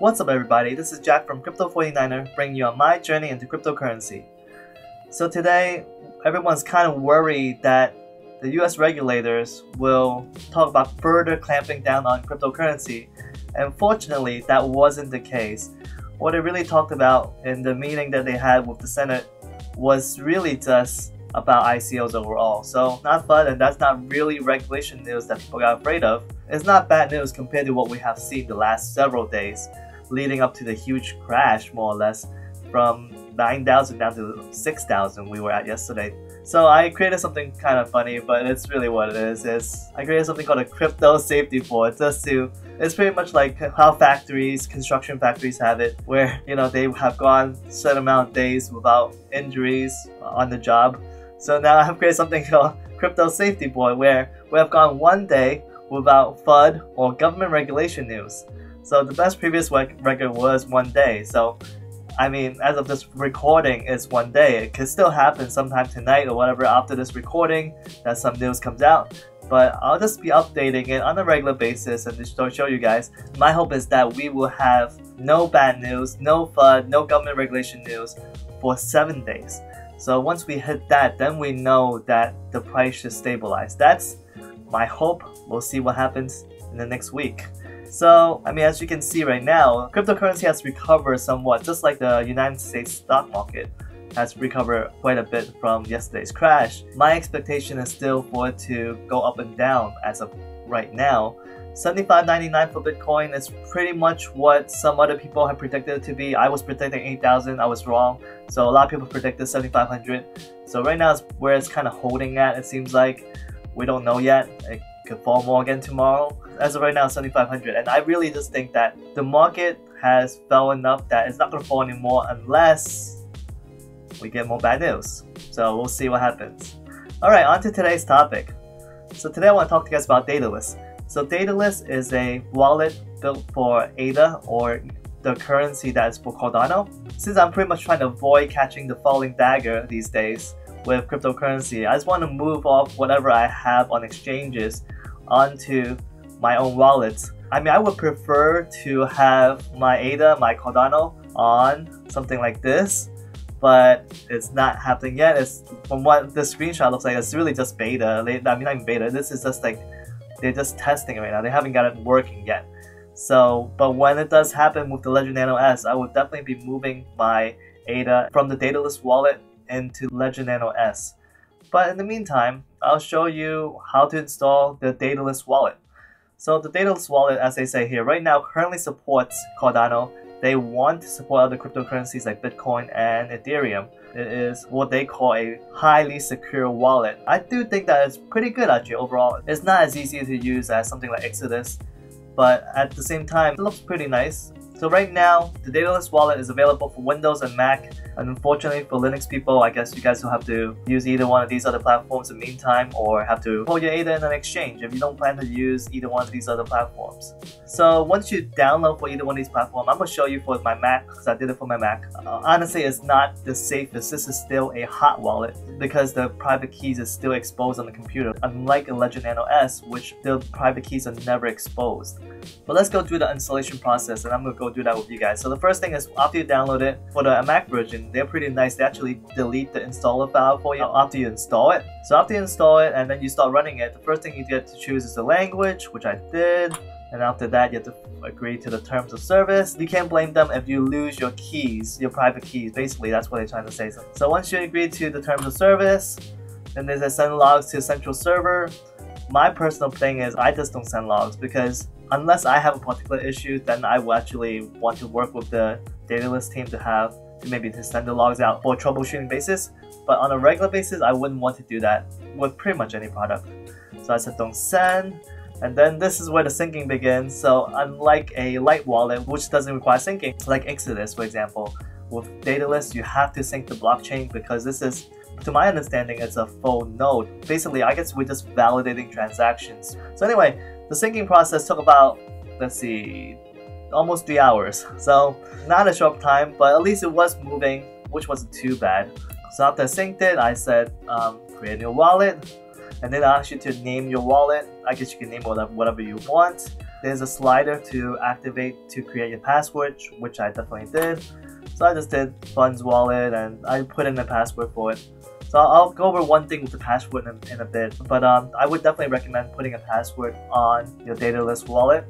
What's up everybody, this is Jack from Crypto49er bringing you on my journey into cryptocurrency. So today, everyone's kind of worried that the US regulators will talk about further clamping down on cryptocurrency. And fortunately, that wasn't the case. What they really talked about in the meeting that they had with the Senate was really just about ICOs overall. So not fun and that's not really regulation news that people got afraid of. It's not bad news compared to what we have seen the last several days leading up to the huge crash more or less from 9,000 down to 6,000 we were at yesterday. So I created something kind of funny, but it's really what it is. Is I created something called a crypto safety board just to. It's pretty much like how factories, construction factories have it, where you know they have gone certain amount of days without injuries on the job. So now I have created something called crypto safety board, where we have gone one day without FUD or government regulation news. So the best previous record was one day. So I mean, as of this recording, it's one day. It could still happen sometime tonight or whatever after this recording that some news comes out. But I'll just be updating it on a regular basis and just show you guys. My hope is that we will have no bad news, no FUD, no government regulation news for seven days. So once we hit that, then we know that the price should stabilize. That's my hope. We'll see what happens in the next week. So, I mean, as you can see right now, cryptocurrency has recovered somewhat, just like the United States stock market has recovered quite a bit from yesterday's crash. My expectation is still for it to go up and down as of right now. 75.99 for Bitcoin is pretty much what some other people have predicted to be. I was predicting 8,000, I was wrong. So a lot of people predicted 7,500. So right now is where it's kind of holding at, it seems like. We don't know yet. It could fall more again tomorrow as of right now 7500 and I really just think that the market has fell enough that it's not going to fall anymore unless we get more bad news. So we'll see what happens. Alright, on to today's topic. So today I want to talk to you guys about Daedalus. So Daedalus is a wallet built for ADA or the currency that is for Cardano. Since I'm pretty much trying to avoid catching the falling dagger these days with cryptocurrency, I just want to move off whatever I have on exchanges onto my own wallets. I mean, I would prefer to have my ADA, my Cardano on something like this, but it's not happening yet. It's from what the screenshot looks like, it's really just beta. I mean, not even beta. This is just like they're just testing it right now. They haven't got it working yet. So, but when it does happen with the Ledger Nano S, I would definitely be moving my ADA from the Daedalus wallet into Ledger Nano S. But in the meantime, I'll show you how to install the Daedalus wallet. So the Daedalus wallet, as they say here, right now currently supports Cardano. They want to support other cryptocurrencies like Bitcoin and Ethereum. It is what they call a highly secure wallet. I do think that it's pretty good actually overall. It's not as easy to use as something like Exodus, but at the same time, it looks pretty nice. So right now, the Daedalus wallet is available for Windows and Mac, and unfortunately for Linux people, I guess you guys will have to use either one of these other platforms in the meantime, or have to hold your ADA in an exchange if you don't plan to use either one of these other platforms. So once you download for either one of these platforms, I'm going to show you for my Mac, because I did it for my Mac. Uh, honestly, it's not the safest. This is still a hot wallet, because the private keys is still exposed on the computer, unlike a Ledger Nano S, which the private keys are never exposed. But let's go through the installation process, and I'm going to go do that with you guys. So the first thing is after you download it, for the Mac version, they're pretty nice. They actually delete the installer file for you after you install it. So after you install it and then you start running it, the first thing you get to choose is the language, which I did. And after that, you have to agree to the terms of service. You can't blame them if you lose your keys, your private keys. Basically, that's what they're trying to say. So once you agree to the terms of service, then there's a send logs to a central server. My personal thing is I just don't send logs because unless I have a particular issue, then I will actually want to work with the Daedalus team to have to maybe to send the logs out for troubleshooting basis. But on a regular basis, I wouldn't want to do that with pretty much any product. So I said don't send. And then this is where the syncing begins. So unlike a light wallet, which doesn't require syncing, like Exodus, for example, with Daedalus, you have to sync the blockchain because this is, to my understanding, it's a full node. Basically, I guess we're just validating transactions. So anyway, the syncing process took about, let's see, almost three hours. So not a short time, but at least it was moving, which wasn't too bad. So after I synced it, I said, um, create a new wallet. And then I asked you to name your wallet. I guess you can name whatever, whatever you want. there's a slider to activate to create your password, which I definitely did. So I just did funds wallet and I put in a password for it. So I'll go over one thing with the password in, in a bit, but um, I would definitely recommend putting a password on your Daedalus wallet.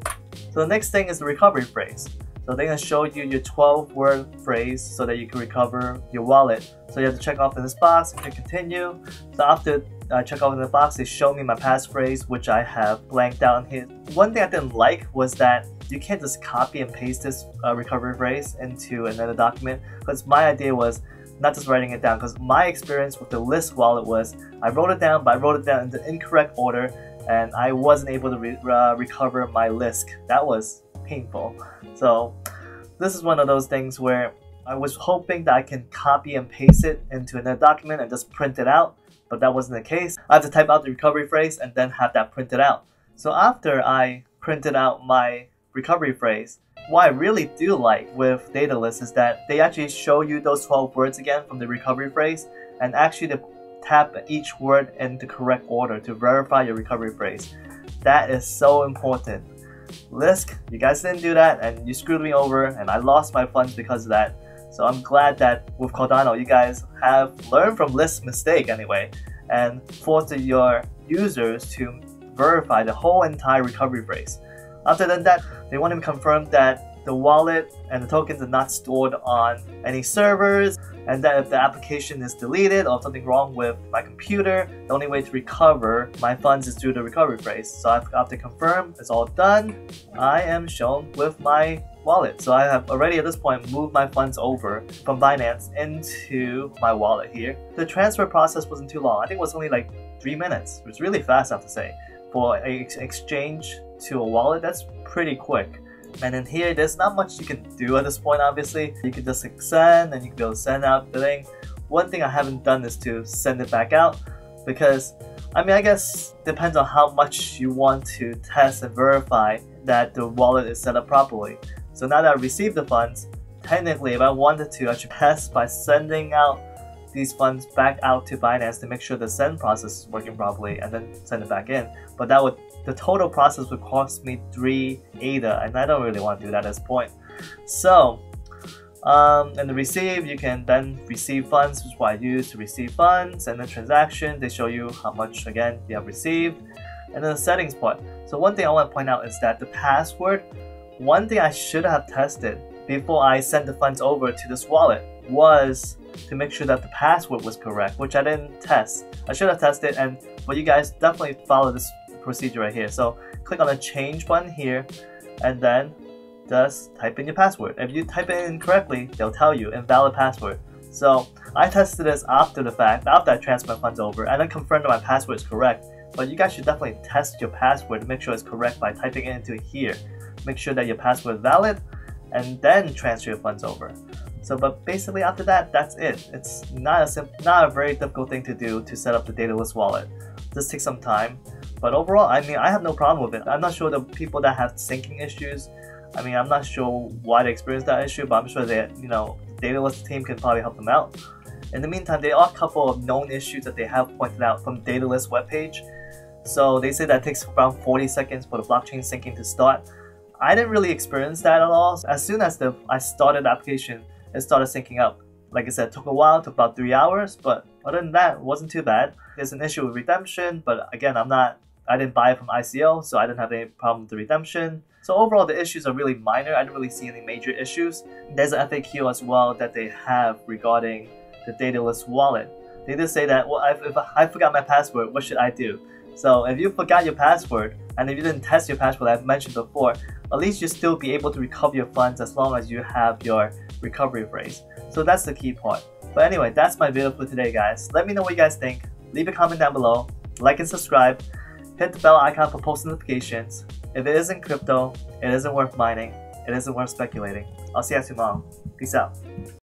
So the next thing is the recovery phrase. So they're to show you your 12 word phrase so that you can recover your wallet. So you have to check off in this box and click continue. So after I check off in the box, they show me my passphrase, which I have blanked out here. One thing I didn't like was that you can't just copy and paste this uh, recovery phrase into another document because my idea was not just writing it down because my experience with the Lisk wallet was I wrote it down but I wrote it down in the incorrect order and I wasn't able to re uh, recover my Lisk. That was painful. So this is one of those things where I was hoping that I can copy and paste it into another document and just print it out, but that wasn't the case. I had to type out the recovery phrase and then have that printed out. So after I printed out my recovery phrase, what I really do like with Daedalus is that they actually show you those 12 words again from the recovery phrase and actually they tap each word in the correct order to verify your recovery phrase. That is so important. Lisk, you guys didn't do that and you screwed me over and I lost my funds because of that. So I'm glad that with Cardano you guys have learned from Lisk's mistake anyway and forced your users to verify the whole entire recovery phrase. After that, they want to confirm that the wallet and the tokens are not stored on any servers and that if the application is deleted or something wrong with my computer, the only way to recover my funds is through the recovery phrase. So after confirm it's all done, I am shown with my wallet. So I have already at this point moved my funds over from Binance into my wallet here. The transfer process wasn't too long. I think it was only like three minutes. It was really fast I have to say. For a exchange to a wallet, that's pretty quick. And in here, there's not much you can do at this point, obviously. You can just send and you can go send out the thing. One thing I haven't done is to send it back out because, I mean, I guess depends on how much you want to test and verify that the wallet is set up properly. So now that I received the funds, technically if I wanted to, I should test by sending out these funds back out to Binance to make sure the send process is working properly and then send it back in. But that would the total process would cost me 3 ADA, and I don't really want to do that at this point. So, um, and the receive, you can then receive funds, which is what I use to receive funds, and the transaction, they show you how much, again, you have received, and then the settings part. So one thing I want to point out is that the password, one thing I should have tested before I sent the funds over to this wallet was to make sure that the password was correct, which I didn't test. I should have tested, and but you guys, definitely follow this procedure right here. So click on the change button here and then just type in your password. If you type it in incorrectly, they'll tell you invalid password. So I tested this after the fact, after I transferred funds over, and then confirmed that my password is correct. But you guys should definitely test your password to make sure it's correct by typing it into here. Make sure that your password is valid, and then transfer your funds over. So, but basically after that, that's it. It's not a not a very difficult thing to do to set up the Daedalus wallet. This takes some time. But overall, I mean, I have no problem with it. I'm not sure the people that have syncing issues. I mean, I'm not sure why they experience that issue, but I'm sure that you know, the Daedalus team can probably help them out. In the meantime, there are a couple of known issues that they have pointed out from Daedalus webpage. So they say that takes around 40 seconds for the blockchain syncing to start. I didn't really experience that at all. As soon as the I started the application, it started syncing up. Like I said, took a while, took about three hours, but other than that, wasn't too bad. There's an issue with redemption, but again, I'm not I didn't buy it from ICO, so I didn't have any problem with the redemption. So overall, the issues are really minor. I didn't really see any major issues. There's an FAQ as well that they have regarding the Daedalus wallet. They did say that, well, if I forgot my password, what should I do? So if you forgot your password, and if you didn't test your password I've mentioned before, at least you'll still be able to recover your funds as long as you have your recovery phrase. So that's the key part. But anyway, that's my video for today guys. Let me know what you guys think. Leave a comment down below, like and subscribe, Hit the bell icon for post notifications. If it isn't crypto, it isn't worth mining, it isn't worth speculating. I'll see you guys tomorrow. Peace out.